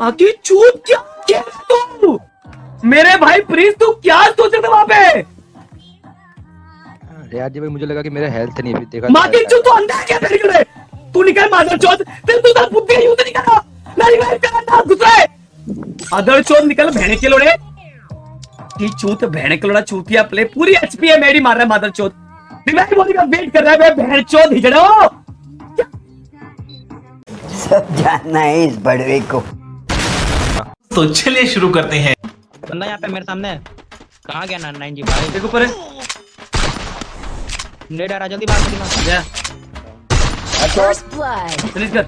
आखिर चूत क्या क्या तू? मेरे भाई प्रिंस तू क्या सोच रहे थे वहाँ पे? यार जी भाई मुझे लगा कि मेरा हेल्थ नहीं फिर देखा मार्टिन चूत तू अंधा क्या तेरे लिए? तू निकल मादर चौथ तेरे तू तो बुद्धि यूँ तो निकल। नहीं भाई तेरा नाम गुस्सा है। अदर चौथ निकल भेड़े के लोड़े। की चूत भेड़े के लोड़ा चूतिया प्ले पूरी एचपी है मेरी मार रहा है मादर चौथ। डिमांड बोली का वेट कर रहा है बे भेड़ चौथ हिजड़ो सब जानना है इस बड़वे को। तो चलिए शुरू करते हैं। बंदा यहाँ पे मेरे सामने कहाँ गया ना नाइन जी भाई? देखो ऊपर है। आ रहा जल्दी बात करी जा। First blood. फिनिश कर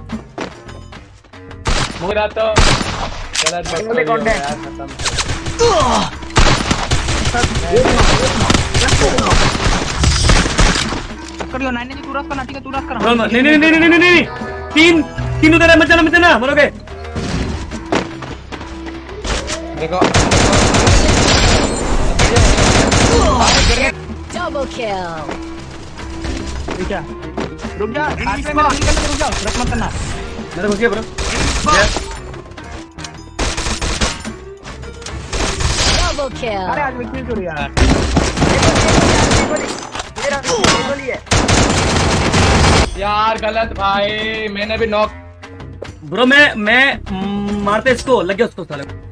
मेरा तो गलत हो करियो नाइन जी तू रस करना ठीक है तू रस कर नहीं नहीं नहीं नहीं नहीं नहीं नहीं। तीन तीन उधर है मत जाना मरोगे देखो रुक जा आगे से मेरा रुक जाओ रस मत करना मेरे घुस गया ब्रो. अरे आज विक्ट्री यार यार गलत भाई मैंने भी नॉक ब्रो मैं मैं मारते इसको लग गया उसको साले को।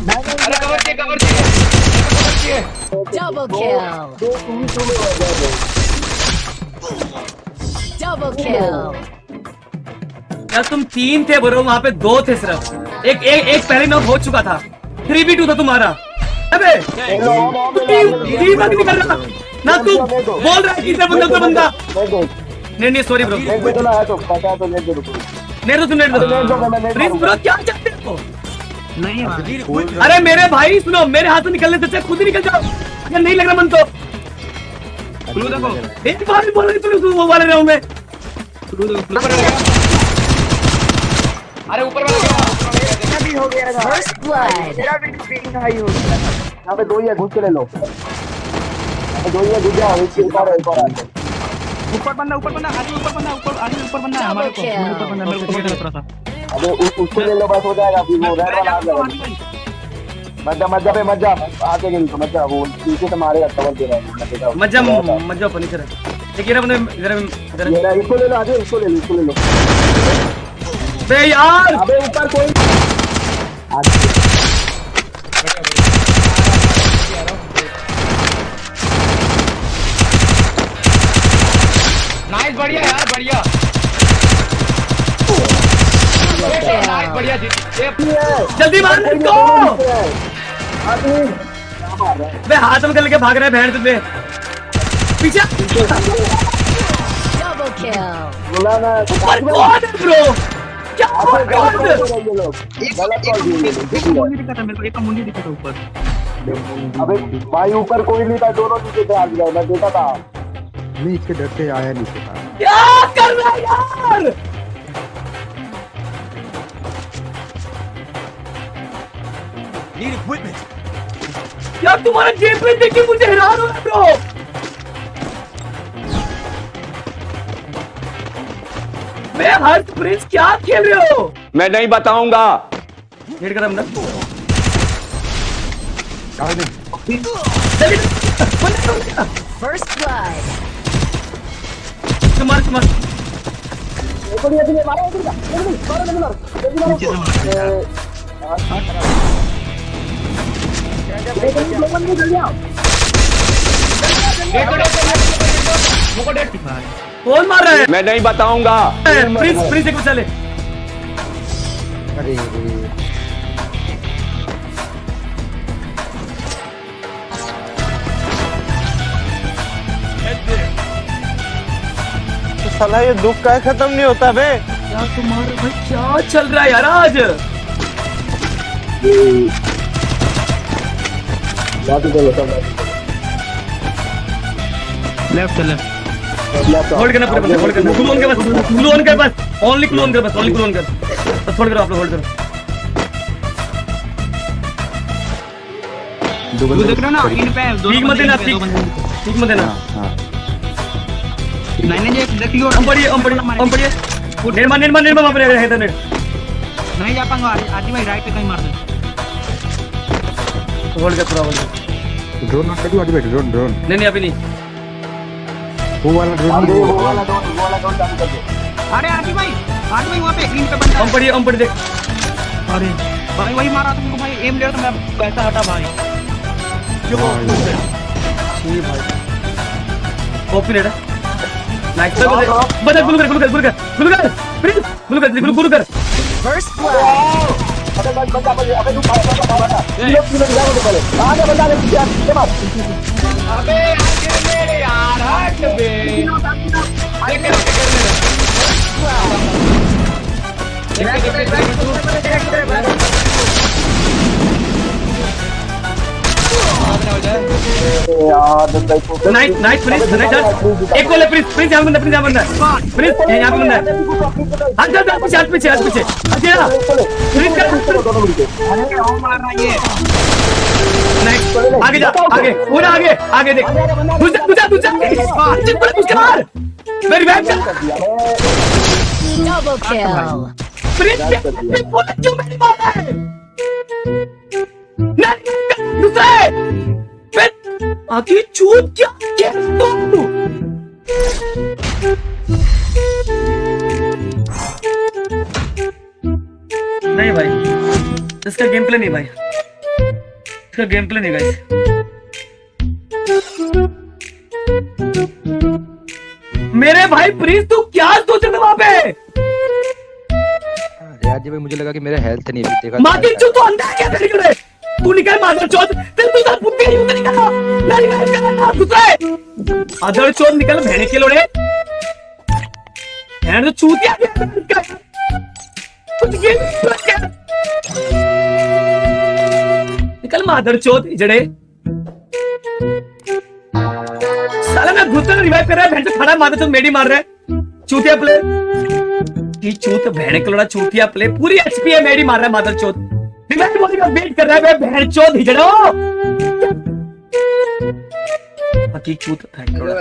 अरे कवर चाहिए कवर चाहिए कवर चाहिए Double kill. Double kill. यार तुम तीन थे ब्रो वहाँ पे दो थे सिर्फ़। एक एक एक पहले नॉक हो चुका था। थ्री बी टू था तुम्हारा। अबे तू टीम टीम बात नहीं कर रहा ना तू बोल रहा है कि बंदा तो बंदा। नहीं नहीं सॉरी ब्रो नहीं तो तुम नेट दो। प्लीज़ ब्रो क्या चाहते हो? नहीं अरे मेरे भाई सुनो मेरे हाथ से निकलने से अच्छा खुद ही निकल जाओ। अगर नहीं लग रहा मन तो। देखो। एक बार भी बोल रही तूने वो वाले राउंड में। देखो अरे ऊपर वाला गया, वाला गया. यहाँ पे दो ही घुस के ले लो। दो ही घुस जाओ इसके ऊपर एक और ऊपर बंदा ऊपर बंदा आगे ऊपर बंदा ऊपर आगे ऊपर बंदा है हमारे को ऊपर बंदा मेरे को थोड़ा सा। अबे उसको ले लो बस हो जाएगा फिर वो रेड वाला आ जाएगा मत जा पे। जा बे मत जा आगे गिल तो मत वो पीछे से मारेगा कवर दे रहा है। मज्जा मज्जा। फर्नीचर है एक अपने इधर इधर इसको ले लो आगे इसको ले लो इसको ले लो। बे यार! अबे ऊपर कोई बढ़िया जीत जल्दी मार इसको। आदमी। बे हाथ में कर लेके भाग रहा है पे पीछे। ऊपर कौन है ब्रो क्या कौन है? एक मुंडी दिखा था मेरे को एक मुंडी दिखा था ऊपर। अबे भाई ऊपर कोई नहीं था दोनों नीचे थे आगे मैं देखा था। इसके डर से आया नहीं था। क्या कर रहा है यार? यार तुम्हारा गेम प्ले देख के मुझे हैरान हो रहा है। ब्रो मैं हर प्रिंस क्या खेल रहे हो? मैं नहीं बताऊँगा। हिट कर हमने आगे जल्दी बंद कर First blood. मार मार। कौन मार रहा है? मैं नहीं बताऊँगा। प्रिंस प्रिंस एक चले अरे रे साला ये दुख का खत्म नहीं होता बे। क्या तुम्हारा भाई क्या चल रहा है यार आज? से लेफ़्ट लेफ़्ट होल्ड करना पूरे होल्ड करना। ग्लू ऑन कर बस ग्लू ऑन कर बस ओनली ग्लू ऑन कर बस ओनली ग्लू ऑन कर बस होल्ड करो आप लोग होल्ड करो। दो देख रहे हो ना इन पे दो ठीक मत देना पे, ठीक पे। ठीक मत देना। हाँ नहीं नहीं ये देखियो हम पढ़िए हम पढ़िए हम पढ़िए। नेट मार। नेट मार नेट मार वहाँ है इधर। नहीं जा पाऊँगा आदि भाई राइट पे कहीं मार दे। होल्ड कर पूरा होल्ड कर ड्रोन ऑन कर दो आगे बैठ ड्रोन ड्रोन नहीं नहीं अभी नहीं। वो वाला ड्रोन वो वाला डोर वो वाला डोर चालू कर दो। अरे आदि भाई आदि भाई वहाँ पे ग्रीन पे बंदा हम है। पढ़िए हम पढ़िए। देख अरे भाई वही मारा तुमको भाई। एम ले तो मैं पैसा हटा भाई। ठीक भाई ओपन है। नाइस बता गुलू कर गुलू कर गुलू कर गुलू कर। प्लीज़ गुलू कर गुलू गुलू कर। First blood. अबे बंदा बंदा अबे अबे तू भाग भाग आगे बंदा मार अबे आगे मेरे यार, हट बे। को नाइस नाइस प्लीज़ नाइस एक है प्लीज़ प्लीज़ यहाँ बंदा प्लीज़ यहाँ बंदा। प्लीज़ यहाँ पे बंदा। है हाथ हाथ पीछे हाथ पीछे हाथ पीछे। अच्छा प्लीज़ कर दोनों अरे और मार रहा है ये आगे जा आगे। पूरा आगे आगे देख। दूसरा दूसरा दूसरा जित पर उसके मार मेरी बैक कर Double kill. प्लीज़ बोल क्यों मेरी मार है। नहीं दूसरे। आखिर चूत क्या क्या नहीं भाई इसका गेम प्ले नहीं भाई। इसका गेम प्ले नहीं गाइस मेरे भाई प्लीज़ तू क्या सोच रहे वहाँ पे? यार जी भाई मुझे लगा कि मेरा हेल्थ नहीं देखा मार्टिन जो तू अंधा क्या तेरे लिए। तू निकल मादर चौथ तू उतर निकल नहीं नहीं कर ना दूसरे अदर चौथ निकल भेड़े के लोड़े। तो चूतिया निकल मादर चौथ जड़े। साला मैं घुस कर रिवाइव कर रहा है से खड़ा मादर चौथ मेडी मार रहा है। चूतिया प्ले की चूत भेड़ कलोड़ा चूतिया प्ले पूरी एचपी है, मेडी मार रहा है मादर चौथ रिवाइव बोलने का वेट कर रहा है मैं हिजड़ो। बाकी चूत भेड़ कलोड़ा